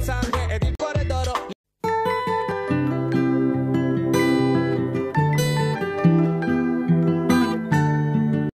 it's.